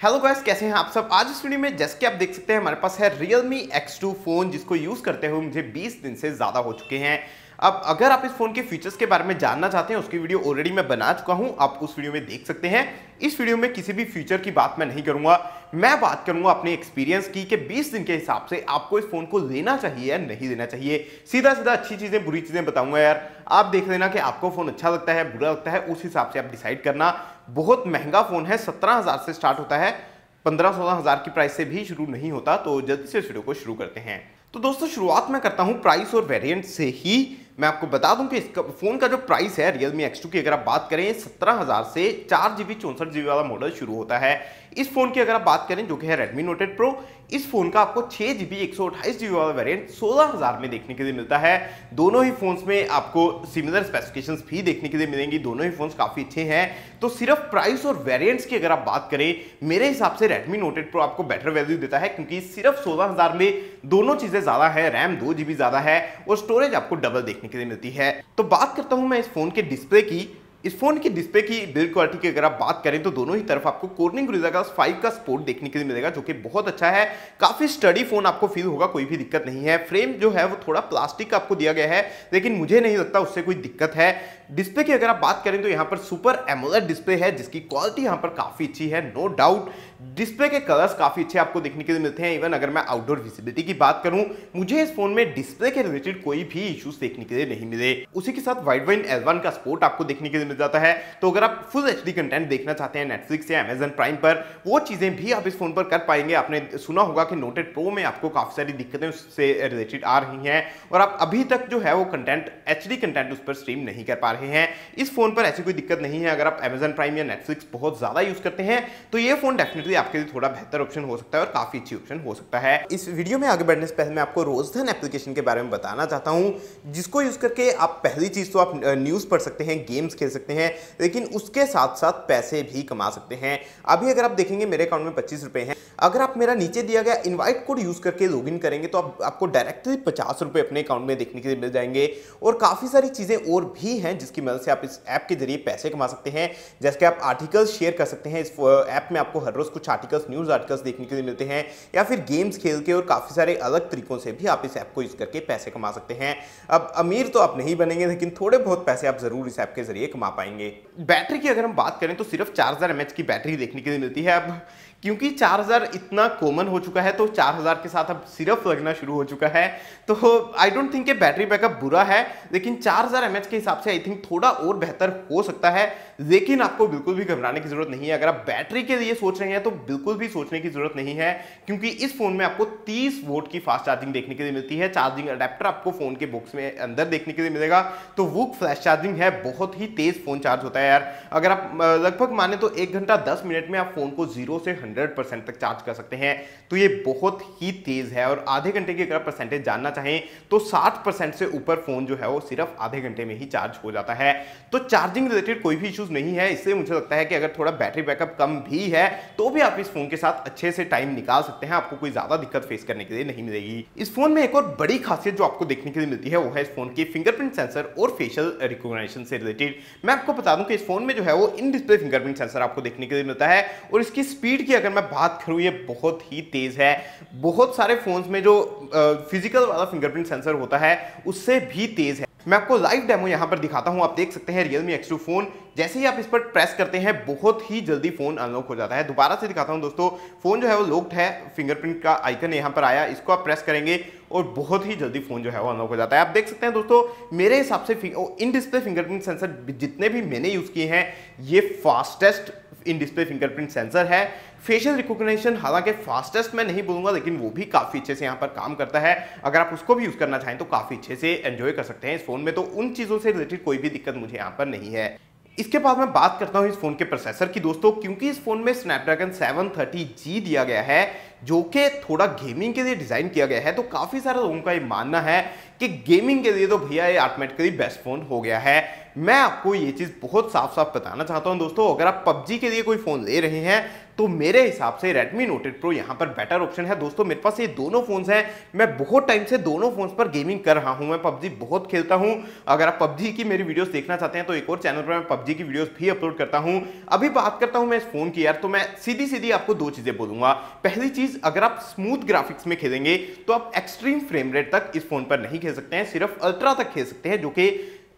Hello guys कैसे हैं आप सब? आज इस वीडियो में जैसे कि आप देख सकते हैं, हमारे पास है Realme X2 फ़ोन जिसको यूज़ करते हुए मुझे 20 दिन से ज़्यादा हो चुके हैं। अब अगर आप इस फ़ोन के फीचर्स के बारे में जानना चाहते हैं, उसकी वीडियो ऑलरेडी मैं बना चुका हूँ, आप उस वीडियो में देख सकते हैं। इस वीडियो में किसी भी फीचर की बात मैं नहीं करूँगा। मैं बात करूँगा अपने एक्सपीरियंस की कि 20 दिन के हिसाब से आपको इस फ़ोन को लेना चाहिए या नहीं लेना चाहिए। सीधा सीधा अच्छी चीज़ें, बुरी चीज़ें बताऊँगा यार। आप देख लेना कि आपको फ़ोन अच्छा लगता है, बुरा लगता है, उस हिसाब से आप डिसाइड करना। बहुत महँगा फ़ोन है, सत्रह हज़ार से स्टार्ट होता है, पंद्रह सोलह हज़ार की प्राइस से भी शुरू नहीं होता तो जल्दी से वीडियो को शुरू करते हैं। तो दोस्तों, शुरुआत में करता हूँ प्राइस और वेरिएंट से ही। मैं आपको बता दूँ कि इसका फ़ोन का जो प्राइस है रियलमी एक्स टू की अगर आप बात करें, सत्रह हज़ार से चार जीबी चौसठ जीबी वाला मॉडल शुरू होता है। इस फ़ोन की अगर आप बात करें जो कि है Redmi Note 8 Pro, इस फ़ोन का आपको छह जीबी एक सौ अट्ठाईस जीबी वाला वेरियंट सोलह हज़ार में देखने के लिए मिलता है। दोनों ही फोन्स में आपको सिमिलर स्पेसिफिकेशंस भी देखने के लिए मिलेंगी। दोनों ही फोन्स काफ़ी अच्छे हैं। तो सिर्फ़ प्राइस और वेरियंट्स की अगर आप बात करें, मेरे हिसाब से Redmi Note 8 Pro आपको बेटर वैल्यू देता है, क्योंकि सिर्फ़ सोलह हज़ार में दोनों चीज़ें ज़्यादा है। रैम दो जीबी ज़्यादा है और स्टोरेज आपको डबल देखने के लिए मिलती है। तो बात करता हूँ मैं इस फ़ोन के डिस्प्ले की। इस फ़ोन की डिस्प्ले की बिल्ड क्वालिटी की अगर आप बात करें तो दोनों ही तरफ़ आपको कोर्निंग गुरिजा ग्लास 5 का सपोर्ट देखने के लिए मिलेगा, जो कि बहुत अच्छा है। काफ़ी स्टडी फ़ोन आपको फील होगा, कोई भी दिक्कत नहीं है। फ्रेम जो है वो थोड़ा प्लास्टिक का आपको दिया गया है, लेकिन मुझे नहीं लगता उससे कोई दिक्कत है। डिस्प्ले की अगर आप बात करें तो यहाँ पर सुपर एमोलर डिस्प्ले है, जिसकी क्वालिटी यहाँ पर काफ़ी अच्छी है नो डाउट डिस्प्ले के कलर्स काफ़ी अच्छे आपको देखने के लिए मिलते हैं। इवन अगर मैं आउटडोर विजिबिलिटी की बात करूँ, मुझे इस फ़ोन में डिस्प्ले के रिलेटेड कोई भी इश्यूज़ देखने के लिए नहीं मिले। उसी के साथ वाइड वाइन एल वन का सपोर्ट आपको देखने के लिए मिल जाता है। तो अगर आप फुल एचडी कंटेंट देखना चाहते हैं नेटफ्लिक्स या अमेजन प्राइम पर, वो चीज़ें भी आप इस फ़ोन पर कर पाएँगे। आपने सुना होगा कि नोटेड प्रो में आपको काफ़ी सारी दिक्कतें उससे रिलेटेड आ रही हैं और आप अभी तक जो है वो कंटेंट एचडी कंटेंट उस पर स्ट्रीम नहीं कर पा रहे हैं। इस फ़ोन पर ऐसी कोई दिक्कत नहीं है। अगर आप अमेजन प्राइम या नेटफ्लिक्स बहुत ज़्यादा यूज़ करते हैं तो ये फ़ोन डेफिनेटली आपके लिए थोड़ा बेहतर ऑप्शन हो सकता है और काफ़ी अच्छी ऑप्शन हो सकता है। इस वीडियो में आगे बढ़ने से पहले मैं आपको रोजधन एप्लीकेशन के बारे में बताना चाहता हूँ, जिसको यूज़ करके आप पहली चीज़ तो आप न्यूज़ पढ़ सकते हैं गेम्स खेल सकते हैं, लेकिन उसके साथ साथ पैसे भी कमा सकते हैं। अभी अगर आप देखेंगे मेरे अकाउंट में पच्चीस रुपए हैं अगर आप मेरा नीचे दिया गया इन्वाइट कोड यूज़ करके लॉग करेंगे तो आप, आपको डायरेक्टली पचास रुपए अपने अकाउंट में देखने के लिए मिल जाएँगे। और काफ़ी सारी चीज़ें और भी हैं जिसकी मदद से आप इस ऐप के ज़रिए पैसे कमा सकते हैं जैसे कि आप आर्टिकल्स शेयर कर सकते हैं। इस ऐप में आपको हर रोज कुछ आर्टिकल्स न्यूज़ आर्टिकल्स देखने के लिए मिलते हैं या फिर गेम्स खेल के और काफ़ी सारे अलग तरीकों से भी आप इस ऐप को यूज़ करके पैसे कमा सकते हैं। अब अमीर तो आप नहीं बनेंगे लेकिन थोड़े बहुत पैसे आप ज़रूर इस ऐप के ज़रिए कमा पाएँगे। बैटरी की अगर हम बात करें तो सिर्फ़ चार हज़ार की बैटरी देखने के लिए मिलती है। अब क्योंकि 4000 इतना कॉमन हो चुका है तो 4000 के साथ अब सिर्फ़ लगना शुरू हो चुका है। तो आई डोंट थिंक ये बैटरी बैकअप बुरा है, लेकिन 4000 हज़ार के हिसाब से आई थिंक थोड़ा और बेहतर हो सकता है। लेकिन आपको बिल्कुल भी घबराने की ज़रूरत नहीं है। अगर आप बैटरी के लिए सोच रहे हैं तो बिल्कुल भी सोचने की ज़रूरत नहीं है, क्योंकि इस फ़ोन में आपको 30 वोट की फास्ट चार्जिंग देखने के लिए मिलती है। चार्जिंग अडेप्टर आपको फ़ोन के बॉक्स में अंदर देखने के लिए मिलेगा। तो वो फ्लैश चार्जिंग है, बहुत ही तेज फ़ोन चार्ज होता है यार। अगर आप लगभग माने तो एक घंटा दस मिनट में आप फ़ोन को ज़ीरो से हंड्रेड तक चार्ज कर सकते हैं। तो ये बहुत ही तेज है और आधे घंटे की अगर आप परसेंटेज जानना चाहें तो साठ से ऊपर फ़ोन जो है वो सिर्फ़ आधे घंटे में ही चार्ज हो जाता है। तो चार्जिंग रिलेटेड कोई भी इश्यूज़ नहीं है, इससे मुझे लगता है कि अगर थोड़ा बैटरी बैकअप कम भी है तो भी आप इस फ़ोन के साथ अच्छे से टाइम निकाल सकते हैं, आपको कोई ज़्यादा दिक्कत फेस करने के लिए नहीं मिलेगी। इस फ़ोन में एक और बड़ी खासियत जो आपको देखने के लिए मिलती है, वो है इस फ़ोन की फिंगरप्रिंट सेंसर और फेशियल रिकॉग्निशन से रिलेटेड मैं आपको बता दूँ कि इस फ़ोन में जो है, वो इन डिस्प्ले फिंगरप्रिंट सेंसर आपको देखने के लिए मिलता है, और इसकी स्पीड की अगर मैं बात करूँ, ये बहुत ही तेज है। बहुत सारे फोन्स में जो फ़िज़िकल वाला फिंगरप्रिंट सेंसर होता है, उससे भी तेज है। मैं आपको लाइव डेमो यहाँ पर दिखाता हूँ। आप देख सकते हैं Realme X2 फ़ोन जैसे ही आप इस पर प्रेस करते हैं, बहुत ही जल्दी फ़ोन अनलॉक हो जाता है। दोबारा से दिखाता हूँ दोस्तों फ़ोन जो है वो लॉक्ड है। फिंगरप्रिंट का आइकन यहाँ पर आया, इसको आप प्रेस करेंगे और बहुत ही जल्दी फ़ोन जो है वो अनलॉक हो जाता है। आप देख सकते हैं दोस्तों, मेरे हिसाब से इन डिस्प्ले फिंगरप्रिंट सेंसर जितने भी मैंने यूज़ किए हैं, ये fastest in display fingerprint sensor है। फेशियल रिकॉग्निशन हालाँकि फास्टेस्ट मैं नहीं बोलूँगा, लेकिन वो भी काफ़ी अच्छे से यहाँ पर काम करता है। अगर आप उसको भी यूज़ करना चाहें तो काफ़ी अच्छे से एंजॉय कर सकते हैं इस फ़ोन में तो उन चीज़ों से रिलेटेड कोई भी दिक्कत मुझे यहाँ पर नहीं है। इसके बाद मैं बात करता हूँ इस फ़ोन के प्रोसेसर की दोस्तों, क्योंकि इस फ़ोन में स्नैपड्रैगन 730G दिया गया है। जो कि थोड़ा गेमिंग के लिए डिज़ाइन किया गया है तो काफ़ी सारे लोगों का ये मानना है कि गेमिंग के लिए तो भैया ये ऑटोमेटिकली बेस्ट फ़ोन हो गया है। मैं आपको ये चीज़ बहुत साफ़ साफ़ बताना चाहता हूँ दोस्तों, अगर आप पबजी के लिए कोई फ़ोन ले रहे हैं तो मेरे हिसाब से Redmi Note 8 Pro यहाँ पर बेटर ऑप्शन है। दोस्तों, मेरे पास ये दोनों फोन्स हैं। मैं बहुत टाइम से दोनों फोन्स पर गेमिंग कर रहा हूँ। मैं पबजी बहुत खेलता हूँ। अगर आप पबजी की मेरी वीडियोस देखना चाहते हैं तो एक और चैनल पर मैं पबजी की वीडियोस भी अपलोड करता हूँ। अभी बात करता हूँ मैं इस फ़ोन की यार तो मैं सीधी सीधी आपको दो चीज़ें बोलूँगा। पहली चीज़ अगर आप स्मूथ ग्राफिक्स में खेलेंगे तो आप एक्सट्रीम फ्रेम रेट तक इस फ़ोन पर नहीं खेल सकते हैं, सिर्फ़ अल्ट्रा तक खेल सकते हैं, जो कि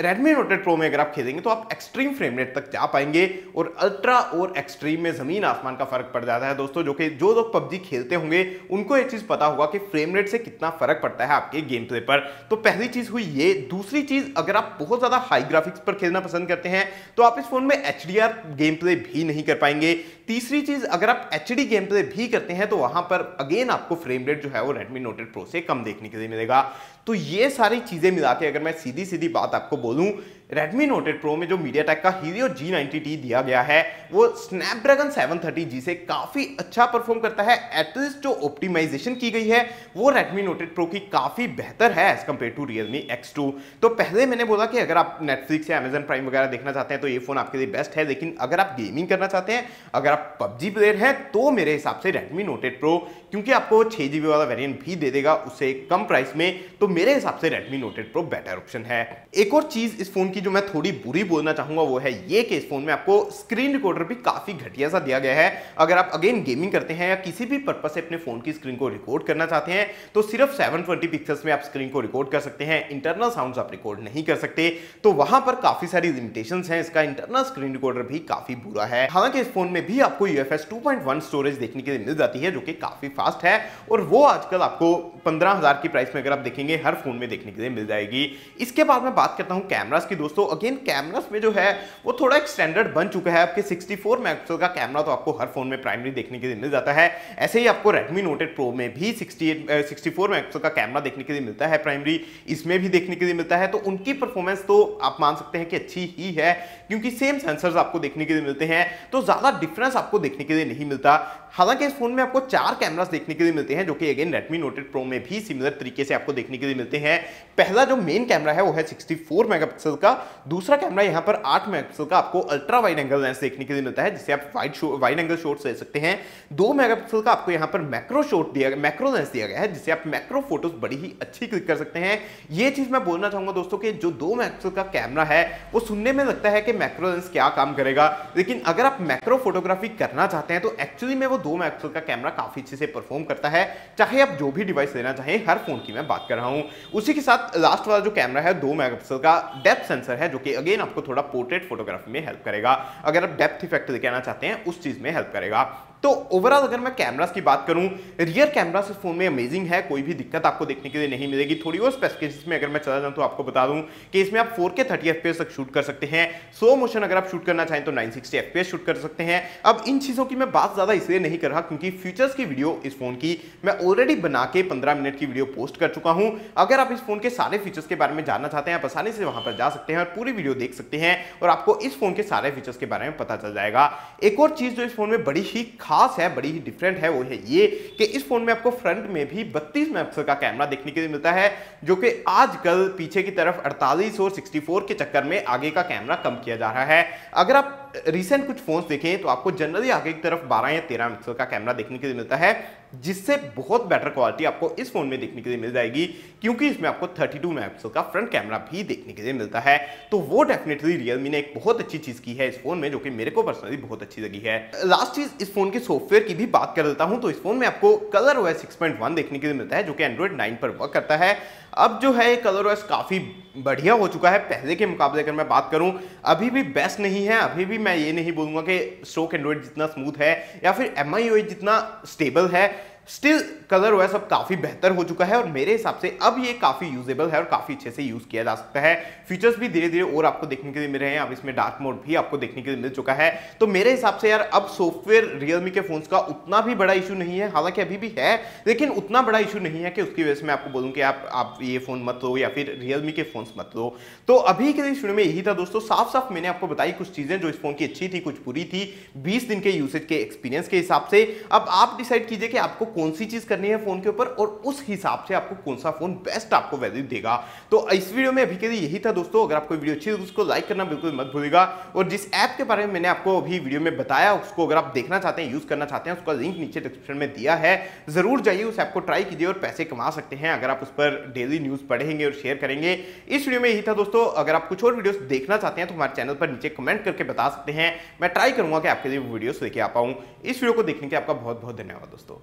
Note 8 Pro में अगर आप खेलेंगे तो आप एक्सट्रीम फ्रेम रेट तक जा पाएँगे और अल्ट्रा और एक्सट्रीम में ज़मीन आसमान का फ़र्क पड़ जाता है। दोस्तों, जो कि, जो लोग पबजी खेलते होंगे, उनको एक चीज़ पता होगा कि फ्रेम रेट से कितना फ़र्क पड़ता है आपके गेम प्ले पर। तो पहली चीज़ हुई ये। दूसरी चीज़, अगर आप बहुत ज़्यादा हाई ग्राफिक्स पर खेलना पसंद करते हैं तो आप इस फ़ोन में HDR गेम प्ले भी नहीं कर पाएँगे। तीसरी चीज़, अगर आप HD गेम प्ले भी करते हैं तो वहाँ पर अगेन आपको फ्रेम रेट जो है वो रेडमी 8 Pro से कम देखने के लिए मिलेगा। तो ये सारी चीज़ें मिला के अगर मैं सीधी सीधी बात आपको बोलूँ Redmi Note 8 Pro में जो MediaTek का Helio G90T दिया गया है, वो Snapdragon 730G से काफ़ी अच्छा परफॉर्म करता है एटलीस्ट जो ऑप्टिमाइजेशन की गई है, वो Redmi Note 8 Pro की काफ़ी बेहतर है as compare to Realme X2 तो पहले मैंने बोला कि अगर आप Netflix या Amazon Prime वगैरह देखना चाहते हैं तो ये फ़ोन आपके लिए बेस्ट है, लेकिन अगर आप गेमिंग करना चाहते हैं, अगर आप PUBG प्लेयर हैं तो मेरे हिसाब से Redmi Note 8 Pro, क्योंकि आपको छह जीबी वाला वेरियंट भी दे देगा उससे कम प्राइस में तो मेरे हिसाब से Redmi Note 8 Pro better option है। एक और चीज़ इस फ़ोन की जो मैं थोड़ी बुरी बोलना चाहूँगा वो है ये कि इस फ़ोन में आपको स्क्रीन रिकॉर्डर भी काफ़ी घटिया सा दिया गया है। अगर आप अगेन गेमिंग करते हैं या किसी भी पर्पज से अपने फ़ोन की स्क्रीन को रिकॉर्ड करना चाहते हैं तो सिर्फ़ 720 पिक्सल्स में आप स्क्रीन को रिकॉर्ड कर सकते हैं। इंटरनल साउंड आप रिकॉर्ड नहीं कर सकते। तो वहाँ पर काफ़ी सारी लिमिटेशन है। इसका इंटरनल स्क्रीन रिकॉर्डर भी काफ़ी बुरा है। हालाँकि इस फ़ोन में भी आपको यूएफएस 2.1 स्टोरेज देखने के लिए मिल जाती है, जो कि काफ़ी फास्ट है। और वो आजकल आपको पंद्रह की प्राइस में अगर आप देखेंगे, हर फ़ोन में देखने के लिए मिल जाएगी। इसके बाद मैं बात करता हूँ कैमरास की दोस्तों अगेन कैमरास में जो है, वो थोड़ा एक स्टैंडर्ड बन चुका है। आपके 64 मेगापिक्सल का कैमरा तो आपको हर फ़ोन में प्राइमरी देखने के लिए मिल जाता है। ऐसे ही आपको रेडमी Note 8 Pro में भी 68 64 मेगापिक्सल का कैमरा देखने के लिए मिलता है। प्राइमरी इसमें भी देखने के लिए मिलता है। तो उनकी परफॉर्मेंस तो आप मान सकते हैं कि अच्छी ही है, क्योंकि सेम सेंसर्स आपको देखने के लिए मिलते हैं। तो ज़्यादा डिफरेंस आपको देखने के लिए नहीं मिलता। हालाँकि इस फ़ोन में आपको चार कैमरास देखने के लिए मिलते हैं, जो कि अगेन Redmi Note 8 Pro में भी सिमिलर तरीके से आपको देखने के लिए मिलते हैं। पहला जो मेन कैमरा है, वो है 64 मेगापिक्सल का। दूसरा कैमरा यहाँ पर 8 मेगापिक्सल का आपको अल्ट्रा वाइड एंगल लेंस देखने के लिए मिलता है जिससे आप वाइड वाइड एंगल शॉट्स ले सकते हैं। दो मेगापिक्सल का आपको यहाँ पर मैक्रो शॉट दिया गया मैक्रो लेंस दिया गया है जिससे आप मैक्रो फ़ोटोज़ बड़ी ही अच्छी क्लिक कर सकते हैं। ये चीज़ मैं बोलना चाहूँगा दोस्तों कि जो दो मेगापिक्सल का कैमरा है, वो सुनने में लगता है कि मैक्रो लेंस क्या काम करेगा। लेकिन अगर आप मैक्रो फोटोग्राफी करना चाहते हैं तो एक्चुअली में वो दो मेगापिक्सल का कैमरा काफ़ी अच्छे से परफॉर्म करता है। चाहे आप जो भी डिवाइस लेना चाहें, हर फ़ोन की मैं बात कर रहा हूँ। उसी के साथ लास्ट वाला जो कैमरा है, दो मेगापिक्सल का डेप्थ सेंसर है, जो कि अगेन आपको थोड़ा पोर्ट्रेट फोटोग्राफी में हेल्प करेगा। अगर आप डेप्थ इफ़ेक्ट लेके आना चाहते हैं, उस चीज़ में हेल्प करेगा। तो ओवरऑल अगर मैं कैमरास की बात करूँ रियर कैमरा इस फ़ोन में अमेजिंग है, कोई भी दिक्कत आपको देखने के लिए नहीं मिलेगी। थोड़ी और स्पेसिफिकेशंस में अगर मैं चला जाऊँ तो आपको बता दूँ कि इसमें आप 4K 30 FPS तक शूट कर सकते हैं। स्लो मोशन अगर आप शूट करना चाहें तो 960 FPS शूट कर सकते हैं। अब इन चीज़ों की मैं बात ज़्यादा इसलिए नहीं कर रहा क्योंकि फीचर्स की वीडियो इस फ़ोन की मैं ऑलरेडी बना के पंद्रह मिनट की वीडियो पोस्ट कर चुका हूँ। अगर आप इस फ़ोन के सारे फीचर्स के बारे में जानना चाहते हैं, आप आसानी से वहाँ पर जा सकते हैं और पूरी वीडियो देख सकते हैं और आपको इस फ़ोन के सारे फीचर्स के बारे में पता चल जाएगा। एक और चीज़ जो इस फ़ोन में बड़ी ही खास है, बड़ी ही डिफरेंट है वो है ये कि इस फ़ोन में आपको फ्रंट में भी 32 मेगापिक्सल का कैमरा देखने के लिए मिलता है, जो कि आजकल पीछे की तरफ़ 48 और 64 के चक्कर में आगे का कैमरा कम किया जा रहा है। अगर आप रिसेंट कुछ फोन्स देखें तो आपको जनरली आगे की तरफ़ 12 या 13 मेगापिक्सल का कैमरा देखने के लिए मिलता है। जिससे बहुत बेटर क्वालिटी आपको इस फ़ोन में देखने के लिए मिल जाएगी, क्योंकि इसमें आपको 32 मेगापिक्सल का फ्रंट कैमरा भी देखने के लिए मिलता है। तो वो डेफिनेटली रियलमी ने एक बहुत अच्छी चीज़ की है इस फ़ोन में, जो कि मेरे को पर्सनली बहुत अच्छी लगी है। लास्ट चीज़, इस फ़ोन के सॉफ्टवेयर की भी बात कर लेता हूँ तो इस फ़ोन में आपको कलर ओएस 6.1 देखने के लिए मिलता है, जो कि एंड्रॉइड 9 पर वर्क करता है। अब जो है कलर ओएस काफ़ी बढ़िया हो चुका है। पहले के मुकाबले अगर मैं बात करूँ, अभी भी बेस्ट नहीं है। अभी भी मैं ये नहीं बोलूँगा कि स्ट्रोक एंड्रॉइड जितना स्मूथ है, या फिर एम जितना स्टेबल है। स्टिल कलर वह सब काफ़ी बेहतर हो चुका है और मेरे हिसाब से अब ये काफ़ी यूजेबल है और काफ़ी अच्छे से यूज़ किया जा सकता है। फीचर्स भी धीरे धीरे और आपको देखने के लिए मिल रहे हैं। अब इसमें डार्क मोड भी आपको देखने के लिए मिल चुका है। तो मेरे हिसाब से यार अब सॉफ्टवेयर रियलमी के फोन्स का उतना भी बड़ा इशू नहीं है। हालाँकि अभी भी है, लेकिन उतना बड़ा इशू नहीं है कि उसकी वजह से मैं आपको बोलूँ कि आप आप ये फ़ोन मत लो या फिर रियलमी के फ़ोन मत लो। तो अभी के लिए शुरू में यही था दोस्तों। साफ़ साफ़ मैंने आपको बताई कुछ चीज़ें जो इस फ़ोन की अच्छी थी, कुछ बुरी थी, बीस दिन के यूसेज के एक्सपीरियंस के हिसाब से। अब आप डिसाइड कीजिए कि आपको कौन सी चीज़ करनी है फ़ोन के ऊपर और उस हिसाब से आपको कौन सा फ़ोन बेस्ट आपको वैल्यू देगा। तो इस वीडियो में अभी के लिए यही था दोस्तों। अगर आपको वीडियो अच्छी तो उसको लाइक करना बिल्कुल मत भूलेगा और जिस ऐप के बारे में मैंने आपको अभी वीडियो में बताया, उसको अगर आप देखना चाहते हैं यूज़ करना चाहते हैं, उसका लिंक नीचे डिस्क्रिप्शन में दिया है। ज़रूर जाइए, उस ऐप को ट्राई कीजिए और पैसे कमा सकते हैं अगर आप उस पर डेली न्यूज़ पढ़ेंगे और शेयर करेंगे। इस वीडियो में यही था दोस्तों। अगर आप कुछ और वीडियोस देखना चाहते हैं तो हमारे चैनल पर नीचे कमेंट करके बता सकते हैं। मैं ट्राई करूँगा कि आपके लिए वीडियोस लेके आ पाऊँ। इस वीडियो को देखने के आपका बहुत बहुत धन्यवाद दोस्तों।